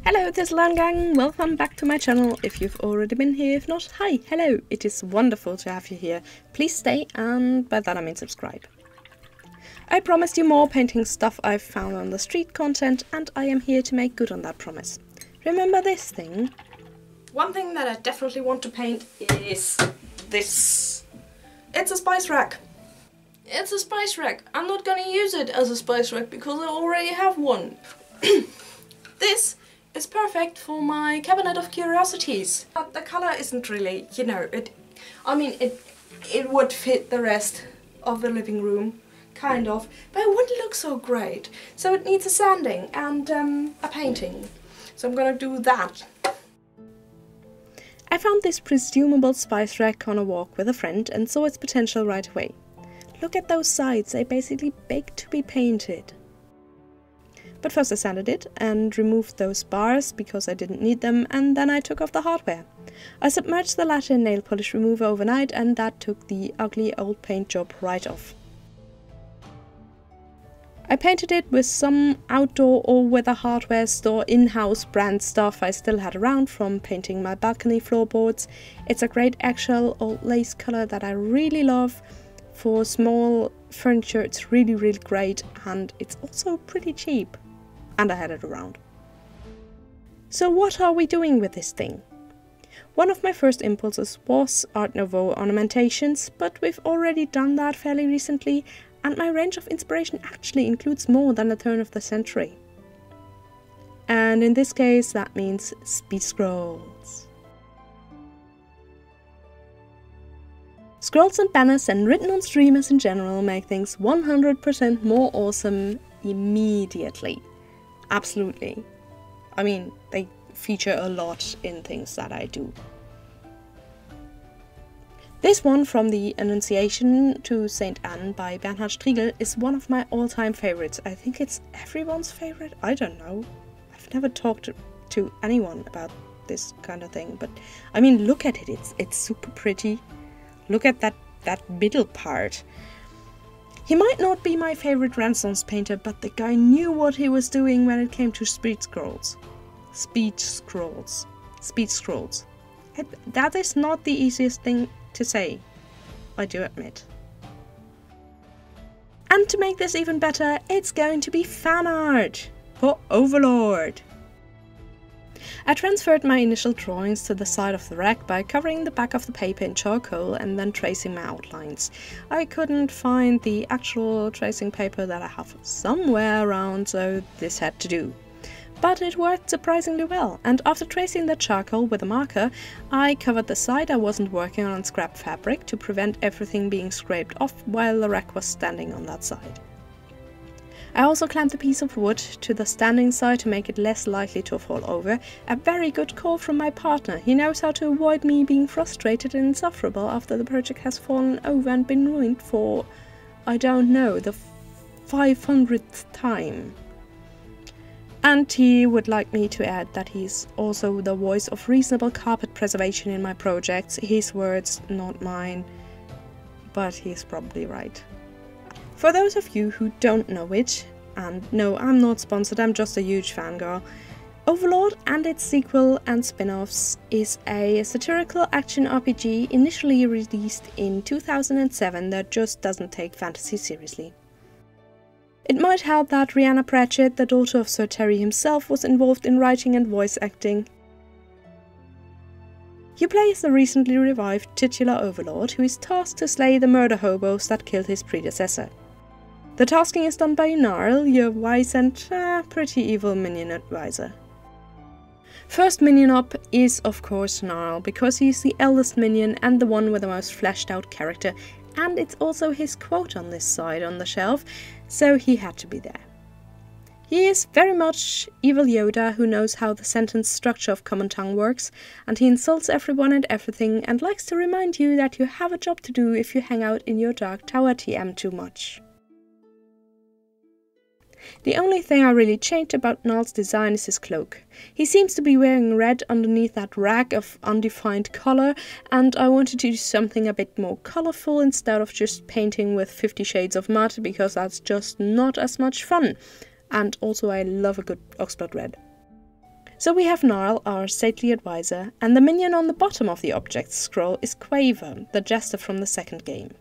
Hello, Thistledown Gang. Welcome back to my channel. If you've already been here, if not, hi, hello. It is wonderful to have you here. Please stay, and by that I mean subscribe. I promised you more painting stuff I've found on the street content, and I am here to make good on that promise. Remember this thing? One thing that I definitely want to paint is this. It's a spice rack. It's a spice rack. I'm not gonna use it as a spice rack because I already have one. this is perfect for my cabinet of curiosities. But the color isn't really, you know, it. I mean, it it would fit the rest of the living room, kind of, but it wouldn't look so great. So it needs a sanding and um, a painting. So I'm gonna do that. I found this presumable spice rack on a walk with a friend and saw its potential right away. Look at those sides, they basically beg to be painted. But first I sanded it and removed those bars because I didn't need them and then I took off the hardware. I submerged the latter in nail polish remover overnight and that took the ugly old paint job right off. I painted it with some outdoor or weather hardware store in-house brand stuff I still had around from painting my balcony floorboards. It's a great actual old lace color that I really love. For small furniture it's really really great and it's also pretty cheap and I had it around. So what are we doing with this thing? One of my first impulses was Art Nouveau ornamentations, but we've already done that fairly recently, and my range of inspiration actually includes more than the turn of the century. And in this case, that means speech scrolls. Scrolls and banners and written on streamers in general make things 100% more awesome immediately absolutely. I mean, they feature a lot in things that I do. This one from the Annunciation to St. Anne by Bernhard Strigel is one of my all-time favorites. I think it's everyone's favorite. I don't know. I've never talked to, to anyone about this kind of thing, but I mean, look at it. It's it's super pretty. Look at that that middle part. He might not be my favorite Renaissance painter, but the guy knew what he was doing when it came to speech scrolls. Speech scrolls. Speech scrolls. That is not the easiest thing to say, I do admit. And to make this even better, it's going to be fan art for Overlord. I transferred my initial drawings to the side of the rack by covering the back of the paper in charcoal and then tracing my outlines. I couldn't find the actual tracing paper that I have somewhere around, so this had to do. But it worked surprisingly well, and after tracing the charcoal with a marker, I covered the side I wasn't working on scrap fabric to prevent everything being scraped off while the rack was standing on that side. I also clamped a piece of wood to the standing side to make it less likely to fall over. A very good call from my partner. He knows how to avoid me being frustrated and insufferable after the project has fallen over and been ruined for, I don't know, the 500th time. And he would like me to add that he's also the voice of reasonable carpet preservation in my projects. His words, not mine. But he's probably right. For those of you who don't know it, and no, I'm not sponsored, I'm just a huge fangirl, Overlord and its sequel and spin-offs is a satirical action RPG initially released in 2007 that just doesn't take fantasy seriously. It might help that Rhianna Pratchett, the daughter of Sir Terry himself, was involved in writing and voice acting. You play as the recently revived titular Overlord who is tasked to slay the murder hobos that killed his predecessor. The tasking is done by Gnarl, your wise and uh, pretty evil minion advisor. First minion up is of course Gnarl, because he's the eldest minion and the one with the most fleshed out character, and it's also his quote on this side on the shelf, so he had to be there. He is very much evil Yoda who knows how the sentence structure of common tongue works, and he insults everyone and everything and likes to remind you that you have a job to do if you hang out in your Dark Tower TM too much. The only thing I really changed about Gnarl's design is his cloak. He seems to be wearing red underneath that rag of undefined color, and I wanted to do something a bit more colorful instead of just painting with 50 shades of mud, because that's just not as much fun. And also I love a good oxblood red. So we have Gnarl, our stately advisor, and the minion on the bottom of the object scroll is Quaver, the jester from the second game.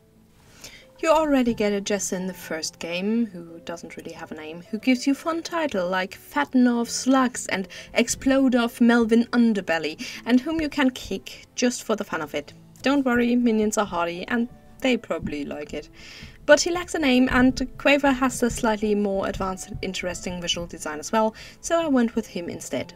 You already get a jester in the first game, who doesn't really have a name, who gives you fun title like Fatten off Slugs and Explode off Melvin Underbelly, and whom you can kick just for the fun of it. Don't worry, minions are hardy, and they probably like it. But he lacks a name, and Quaver has a slightly more advanced and interesting visual design as well, so I went with him instead.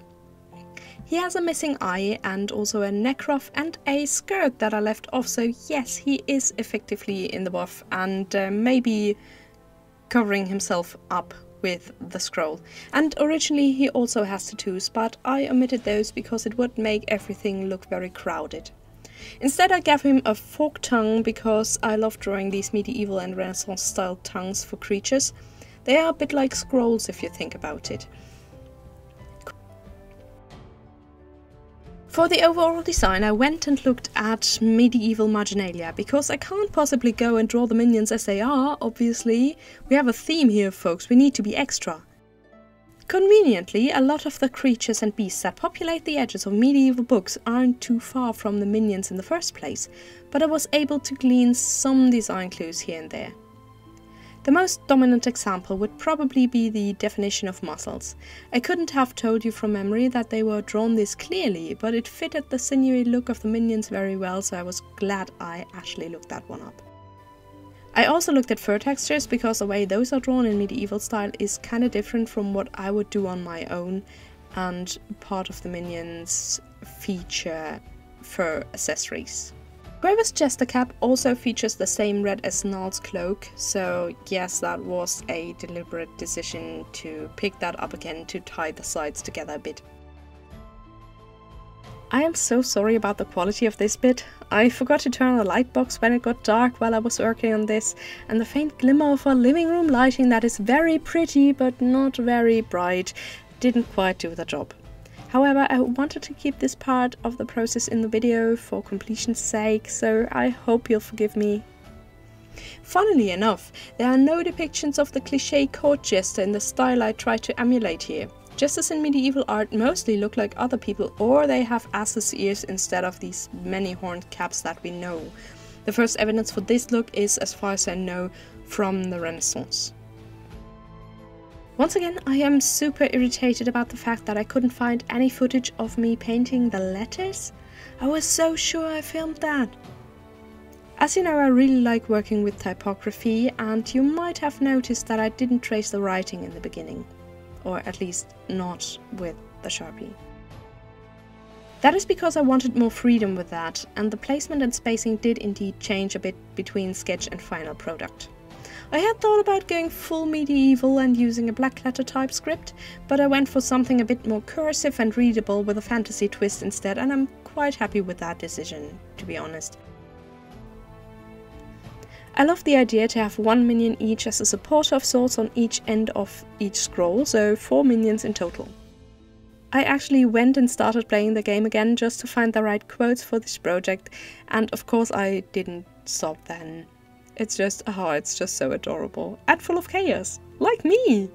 He has a missing eye and also a neck and a skirt that I left off, so yes, he is effectively in the buff and uh, maybe covering himself up with the scroll. And originally he also has tattoos, but I omitted those because it would make everything look very crowded. Instead I gave him a forked tongue because I love drawing these medieval and renaissance style tongues for creatures. They are a bit like scrolls if you think about it. For the overall design I went and looked at medieval marginalia because I can't possibly go and draw the minions as they are, obviously. We have a theme here folks, we need to be extra. Conveniently, a lot of the creatures and beasts that populate the edges of medieval books aren't too far from the minions in the first place, but I was able to glean some design clues here and there. The most dominant example would probably be the definition of muscles. I couldn't have told you from memory that they were drawn this clearly, but it fitted the sinewy look of the minions very well, so I was glad I actually looked that one up. I also looked at fur textures because the way those are drawn in medieval style is kinda different from what I would do on my own and part of the minions feature fur accessories. Quaver's Jester cap also features the same red as Gnarl's cloak, so yes, that was a deliberate decision to pick that up again to tie the sides together a bit. I am so sorry about the quality of this bit. I forgot to turn on the light box when it got dark while I was working on this, and the faint glimmer of a living room lighting that is very pretty but not very bright didn't quite do the job. However, I wanted to keep this part of the process in the video for completion's sake, so I hope you'll forgive me. Funnily enough, there are no depictions of the cliché court jester in the style I tried to emulate here. Jesters in medieval art mostly look like other people or they have ass's ears instead of these many horned caps that we know. The first evidence for this look is, as far as I know, from the Renaissance. Once again, I am super irritated about the fact that I couldn't find any footage of me painting the letters. I was so sure I filmed that. As you know, I really like working with typography, and you might have noticed that I didn't trace the writing in the beginning. Or at least not with the Sharpie. That is because I wanted more freedom with that, and the placement and spacing did indeed change a bit between sketch and final product. I had thought about going full medieval and using a black letter typescript, but I went for something a bit more cursive and readable with a fantasy twist instead, and I'm quite happy with that decision, to be honest. I love the idea to have one minion each as a supporter of sorts on each end of each scroll, so four minions in total. I actually went and started playing the game again just to find the right quotes for this project, and of course I didn't stop then. It's just, oh, it's just so adorable. And full of chaos. Like me!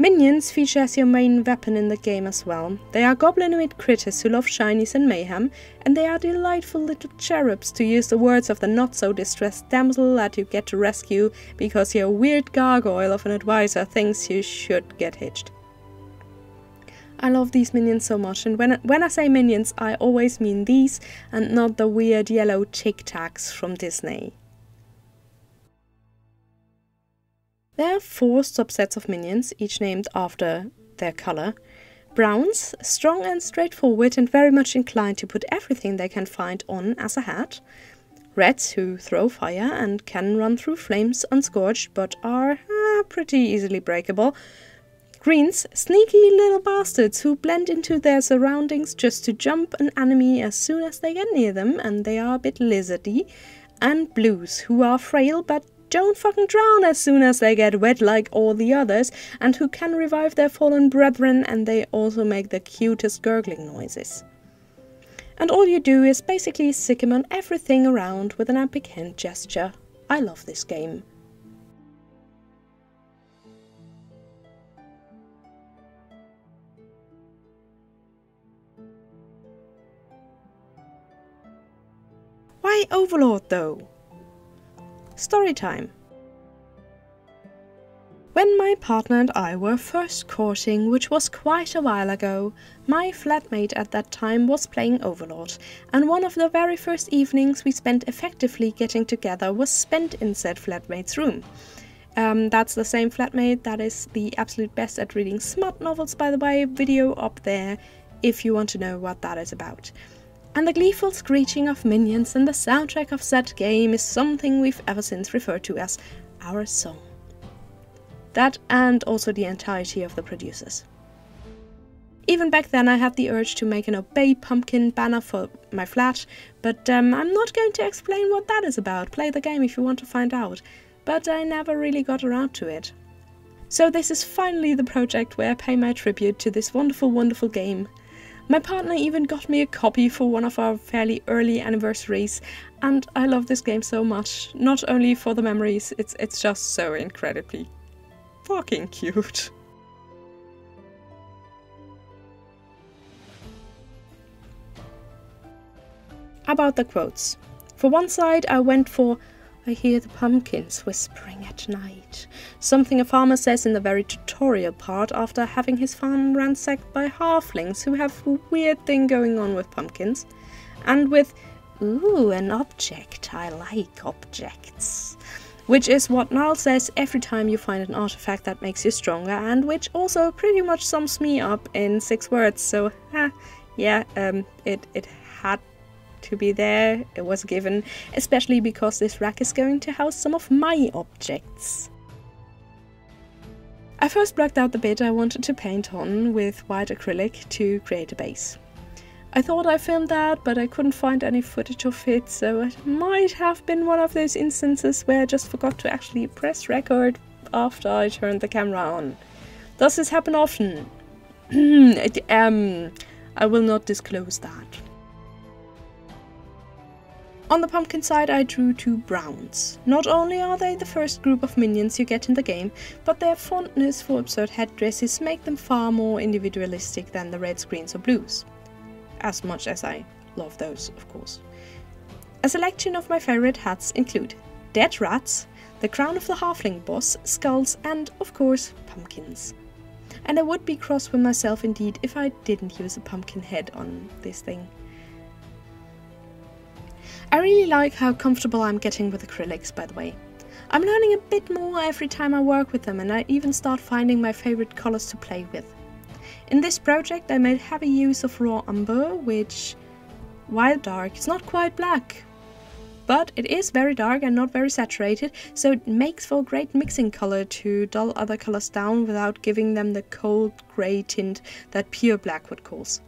Minions feature as your main weapon in the game as well. They are goblinoid critters who love shinies and mayhem, and they are delightful little cherubs to use the words of the not so distressed damsel that you get to rescue because your weird gargoyle of an advisor thinks you should get hitched. I love these minions so much, and when, when I say minions, I always mean these and not the weird yellow Tic Tacs from Disney. There are four subsets of minions, each named after their color. Browns, strong and straightforward and very much inclined to put everything they can find on as a hat. Reds, who throw fire and can run through flames unscorched but are uh, pretty easily breakable. Greens, sneaky little bastards who blend into their surroundings just to jump an enemy as soon as they get near them, and they are a bit lizardy. And blues, who are frail but don't fucking drown as soon as they get wet like all the others, and who can revive their fallen brethren, and they also make the cutest gurgling noises. And all you do is basically sick him on everything around with an epic hand gesture. I love this game. Why Overlord though? Story time. When my partner and I were first courting, which was quite a while ago, my flatmate at that time was playing Overlord, and one of the very first evenings we spent effectively getting together was spent in said flatmate's room. Um, that's the same flatmate that is the absolute best at reading smart novels, by the way, video up there if you want to know what that is about. And the gleeful screeching of minions and the soundtrack of that game is something we've ever since referred to as our song. That and also the entirety of the producers. Even back then I had the urge to make an Obey Pumpkin banner for my flat, but um, I'm not going to explain what that is about. Play the game if you want to find out. But I never really got around to it. So this is finally the project where I pay my tribute to this wonderful, wonderful game. My partner even got me a copy for one of our fairly early anniversaries, and I love this game so much. Not only for the memories, it's it's just so incredibly fucking cute. About the quotes. For one side, I went for I hear the pumpkins whispering at night. Something a farmer says in the very tutorial part after having his farm ransacked by halflings who have a weird thing going on with pumpkins. And with, ooh, an object. I like objects which is what Gnarl says every time you find an artifact that makes you stronger, and which also pretty much sums me up in six words. So, yeah, um, it, it had to be there, it was given, especially because this rack is going to house some of my objects. I first blocked out the bit I wanted to paint on with white acrylic to create a base. I thought I filmed that, but I couldn't find any footage of it, so it might have been one of those instances where I just forgot to actually press record after I turned the camera on. Does this happen often? um, I will not disclose that. On the pumpkin side I drew two browns. Not only are they the first group of minions you get in the game, but their fondness for absurd headdresses make them far more individualistic than the reds, greens or blues as much as I love those, of course. A selection of my favorite hats include dead rats, the crown of the halfling boss, skulls, and, of course, pumpkins. And I would be cross with myself indeed if I didn't use a pumpkin head on this thing. I really like how comfortable I'm getting with acrylics, by the way. I'm learning a bit more every time I work with them and I even start finding my favorite colors to play with. In this project I made heavy use of raw umber, which, while dark, is not quite black. But it is very dark and not very saturated, so it makes for a great mixing color to dull other colors down without giving them the cold grey tint that pure black would cause.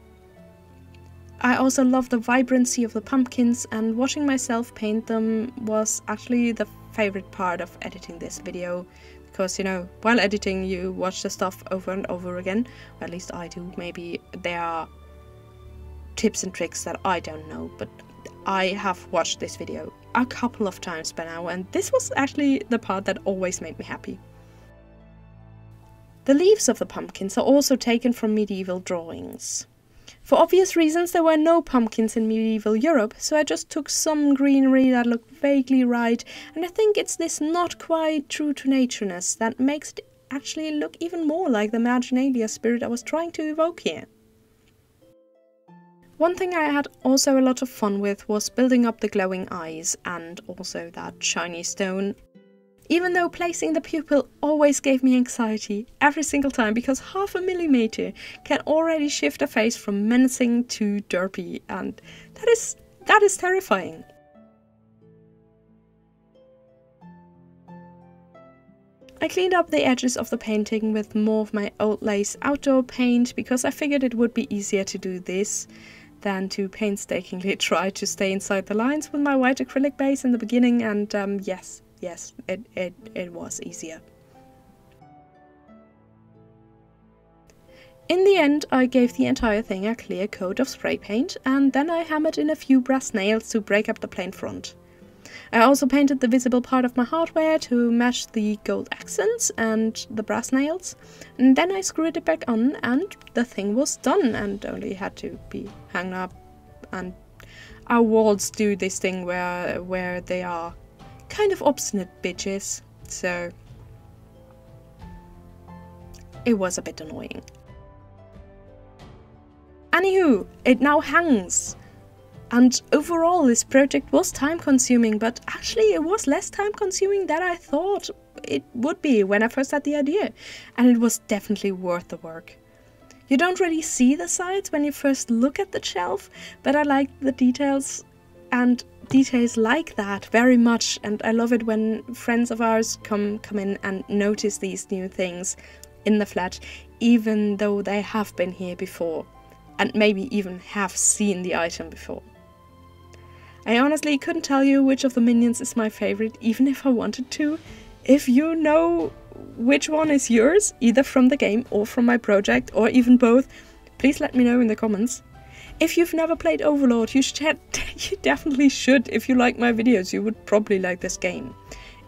I also love the vibrancy of the pumpkins and watching myself paint them was actually the favorite part of editing this video. Because you know while editing you watch the stuff over and over again. Or at least i do. Maybe there are tips and tricks that i don't know but i have watched this video a couple of times by now and this was actually the part that always made me happy. The leaves of the pumpkins are also taken from medieval drawings for obvious reasons, there were no pumpkins in medieval Europe, so I just took some greenery that looked vaguely right, and I think it's this not quite true to natureness that makes it actually look even more like the marginalia spirit I was trying to evoke here. One thing I had also a lot of fun with was building up the glowing eyes and also that shiny stone even though placing the pupil always gave me anxiety every single time because half a millimeter can already shift a face from menacing to derpy and that is that is terrifying. I cleaned up the edges of the painting with more of my old lace outdoor paint because I figured it would be easier to do this than to painstakingly try to stay inside the lines with my white acrylic base in the beginning and um, yes, yes, it, it, it was easier. In the end, I gave the entire thing a clear coat of spray paint, and then I hammered in a few brass nails to break up the plain front. I also painted the visible part of my hardware to match the gold accents and the brass nails, and then I screwed it back on and the thing was done and only had to be hung up and our walls do this thing where where they are kind of obstinate bitches. So it was a bit annoying. Anywho, it now hangs. And overall, this project was time consuming, but actually, it was less time consuming than I thought it would be when I first had the idea. And it was definitely worth the work. You don't really see the sides when you first look at the shelf, but I like the details and details like that very much and I love it when friends of ours come come in and notice these new things in the flat even though they have been here before and maybe even have seen the item before. I honestly couldn't tell you which of the minions is my favorite even if I wanted to. If you know which one is yours, either from the game or from my project, or even both, please let me know in the comments. If you've never played Overlord, you should you definitely should. If you like my videos, you would probably like this game.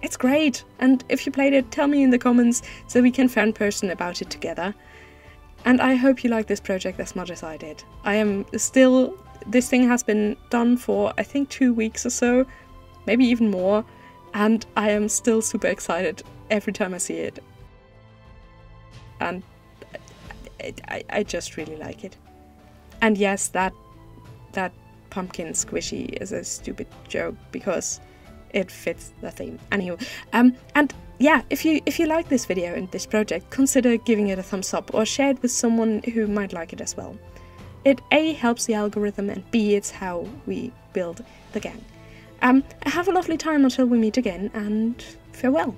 It's great, and if you played it, tell me in the comments so we can fan person about it together. And I hope you like this project as much as I did. I am still... This thing has been done for, I think, two weeks or so, maybe even more, and I am still super excited every time I see it. And I, I just really like it. And yes, that that pumpkin squishy is a stupid joke because it fits the theme. Anyway, um, and yeah, if you if you like this video and this project, consider giving it a thumbs up or share it with someone who might like it as well. It A helps the algorithm and B it's how we build the gang. Um, have a lovely time until we meet again and farewell.